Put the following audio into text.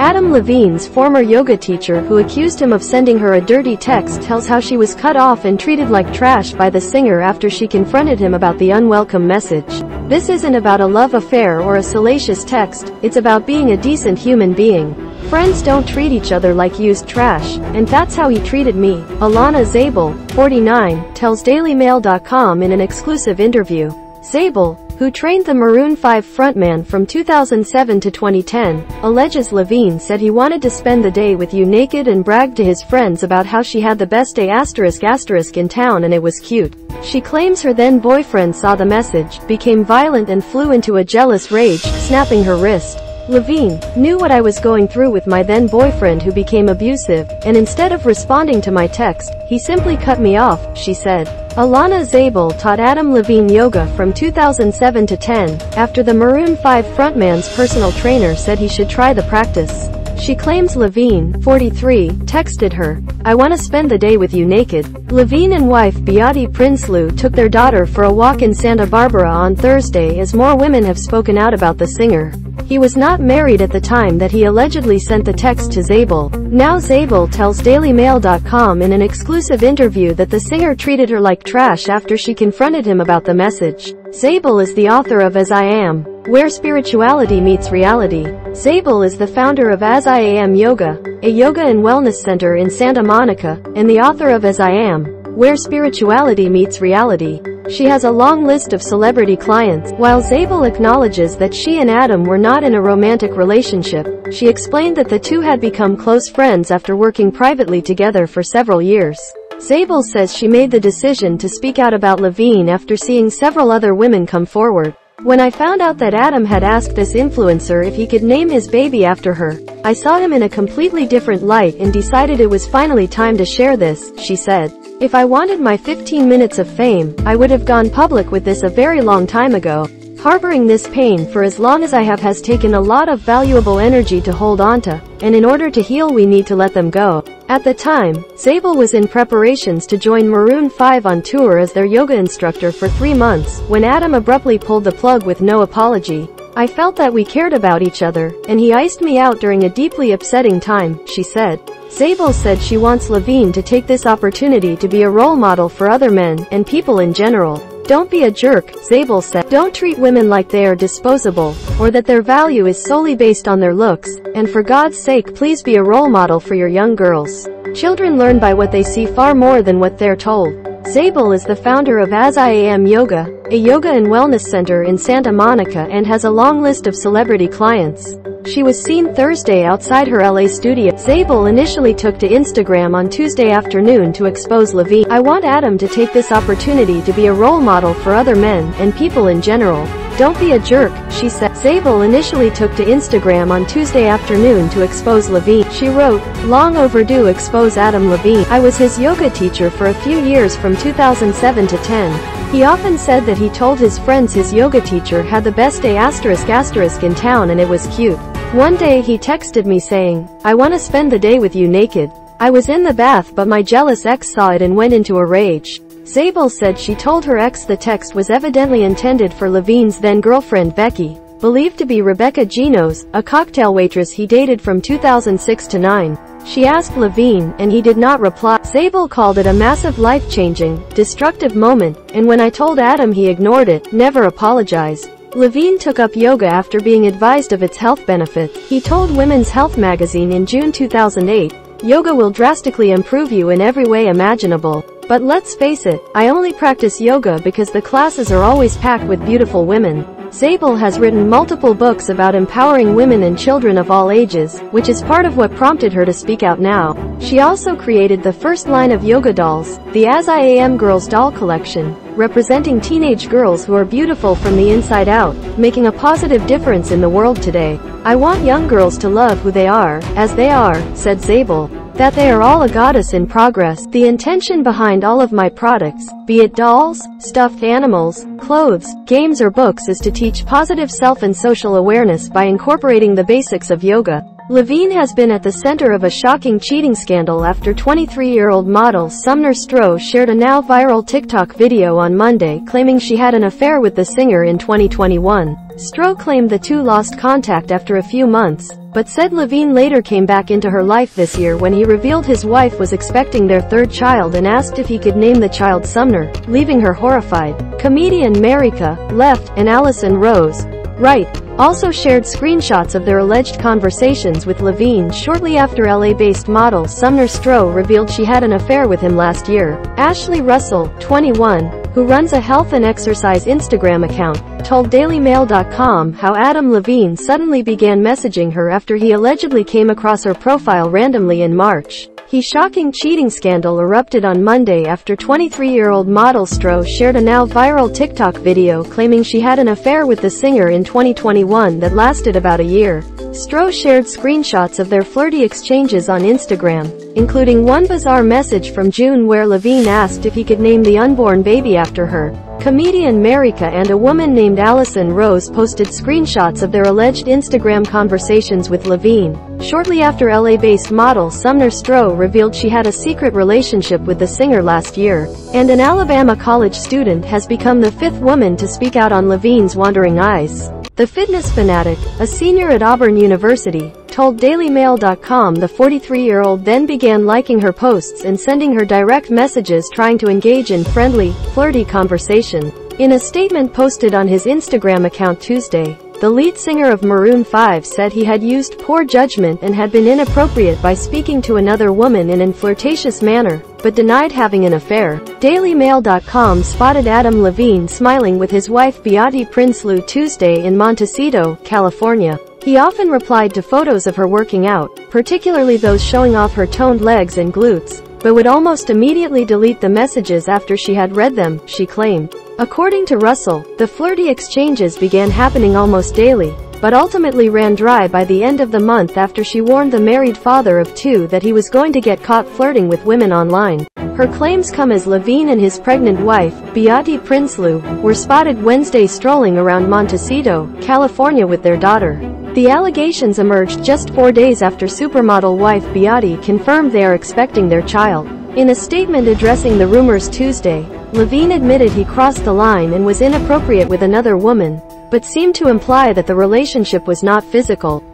Adam Levine's former yoga teacher who accused him of sending her a dirty text tells how she was cut off and treated like trash by the singer after she confronted him about the unwelcome message. This isn't about a love affair or a salacious text, it's about being a decent human being. Friends don't treat each other like used trash, and that's how he treated me. Alanna Zabel, 49, tells DailyMail.com in an exclusive interview. Zabel, who trained the Maroon 5 frontman from 2007 to 2010, alleges Levine said he wanted to spend the day with you naked and bragged to his friends about how she had the best day asterisk asterisk in town and it was cute. She claims her then boyfriend saw the message, became violent and flew into a jealous rage, snapping her wrist. Levine knew what I was going through with my then boyfriend who became abusive, and instead of responding to my text, he simply cut me off, she said. Alanna Zabel taught Adam Levine yoga from 2007 to 10, after the Maroon 5 frontman's personal trainer said he should try the practice. She claims Levine, 43, texted her, I want to spend the day with you naked. Levine and wife Behati Prinsloo took their daughter for a walk in Santa Barbara on Thursday as more women have spoken out about the singer. He was not married at the time that he allegedly sent the text to Zabel. Now Zabel tells DailyMail.com in an exclusive interview that the singer treated her like trash after she confronted him about the message. Zabel is the author of As I Am, where spirituality meets reality. Zabel is the founder of As I Am Yoga, a yoga and wellness center in Santa Monica, and the author of As I Am, where spirituality meets reality. She has a long list of celebrity clients. While Zabel acknowledges that she and Adam were not in a romantic relationship, she explained that the two had become close friends after working privately together for several years. Zabel says she made the decision to speak out about Levine after seeing several other women come forward. When I found out that Adam had asked this influencer if he could name his baby after her, I saw him in a completely different light and decided it was finally time to share this, she said. If I wanted my 15 minutes of fame, I would have gone public with this a very long time ago. Harboring this pain for as long as I have has taken a lot of valuable energy to hold onto, and in order to heal we need to let them go. At the time, Zabel was in preparations to join Maroon 5 on tour as their yoga instructor for three months, when Adam abruptly pulled the plug with no apology. I felt that we cared about each other, and he iced me out during a deeply upsetting time, she said. Zabel said she wants Levine to take this opportunity to be a role model for other men, and people in general. Don't be a jerk, Zabel said. Don't treat women like they are disposable, or that their value is solely based on their looks, and for God's sake please be a role model for your young girls. Children learn by what they see far more than what they're told. Zabel is the founder of As I Am Yoga, a yoga and wellness center in Santa Monica and has a long list of celebrity clients. She was seen Thursday outside her LA studio. Zabel initially took to Instagram on Tuesday afternoon to expose Levine. I want Adam to take this opportunity to be a role model for other men and people in general. Don't be a jerk, she said. Zabel initially took to Instagram on Tuesday afternoon to expose Levine. She wrote, long overdue expose Adam Levine. I was his yoga teacher for a few years from 2007 to 10. He often said that he told his friends his yoga teacher had the best day asterisk asterisk in town and it was cute. One day he texted me saying, I want to spend the day with you naked. I was in the bath but my jealous ex saw it and went into a rage. Zabel said she told her ex the text was evidently intended for Levine's then-girlfriend Becky, believed to be Rebecca Ginos, a cocktail waitress he dated from 2006 to 9. She asked Levine, and he did not reply. Zabel called it a massive life-changing, destructive moment, and when I told Adam he ignored it, never apologized. Levine took up yoga after being advised of its health benefits. He told Women's Health magazine in June 2008, Yoga will drastically improve you in every way imaginable. But let's face it, I only practice yoga because the classes are always packed with beautiful women. Zabel has written multiple books about empowering women and children of all ages, which is part of what prompted her to speak out now. She also created the first line of yoga dolls, the As I Am Girls doll collection, representing teenage girls who are beautiful from the inside out, making a positive difference in the world today. I want young girls to love who they are, as they are, said Zabel. That they are all a goddess in progress. The intention behind all of my products, be it dolls, stuffed animals, clothes, games or books is to teach positive self and social awareness by incorporating the basics of yoga. Levine has been at the center of a shocking cheating scandal after 23-year-old model Sumner Stroh shared a now viral TikTok video on Monday claiming she had an affair with the singer in 2021. Stroh claimed the two lost contact after a few months, but said Levine later came back into her life this year when he revealed his wife was expecting their third child and asked if he could name the child Sumner, leaving her horrified. Comedian Marika, Left, and Alyson Rose, Right, also shared screenshots of their alleged conversations with Levine shortly after LA-based model Sumner Stroh revealed she had an affair with him last year. Ashley Russell, 21, who runs a health and exercise Instagram account, told DailyMail.com how Adam Levine suddenly began messaging her after he allegedly came across her profile randomly in March. His shocking cheating scandal erupted on Monday after 23-year-old model Stroh shared a now viral TikTok video claiming she had an affair with the singer in 2021 that lasted about a year. Stroh shared screenshots of their flirty exchanges on Instagram, including one bizarre message from June where Levine asked if he could name the unborn baby after her. Comedian Marika and a woman named Alyson Rose posted screenshots of their alleged Instagram conversations with Levine. Shortly after LA-based model Sumner Stroh revealed she had a secret relationship with the singer last year, and an Alabama college student has become the fifth woman to speak out on Levine's wandering eyes. The fitness fanatic, a senior at Auburn University, told DailyMail.com the 43-year-old then began liking her posts and sending her direct messages trying to engage in friendly, flirty conversation. In a statement posted on his Instagram account Tuesday, the lead singer of Maroon 5 said he had used poor judgment and had been inappropriate by speaking to another woman in an flirtatious manner, but denied having an affair. DailyMail.com spotted Adam Levine smiling with his wife Behati Prinsloo Tuesday in Montecito, California. He often replied to photos of her working out, particularly those showing off her toned legs and glutes, but would almost immediately delete the messages after she had read them, she claimed. According to Russell, the flirty exchanges began happening almost daily, but ultimately ran dry by the end of the month after she warned the married father of two that he was going to get caught flirting with women online. Her claims come as Levine and his pregnant wife, Behati Prinsloo, were spotted Wednesday strolling around Montecito, California with their daughter. The allegations emerged just four days after supermodel wife Behati confirmed they are expecting their child. In a statement addressing the rumors Tuesday, Levine admitted he crossed the line and was inappropriate with another woman, but seemed to imply that the relationship was not physical.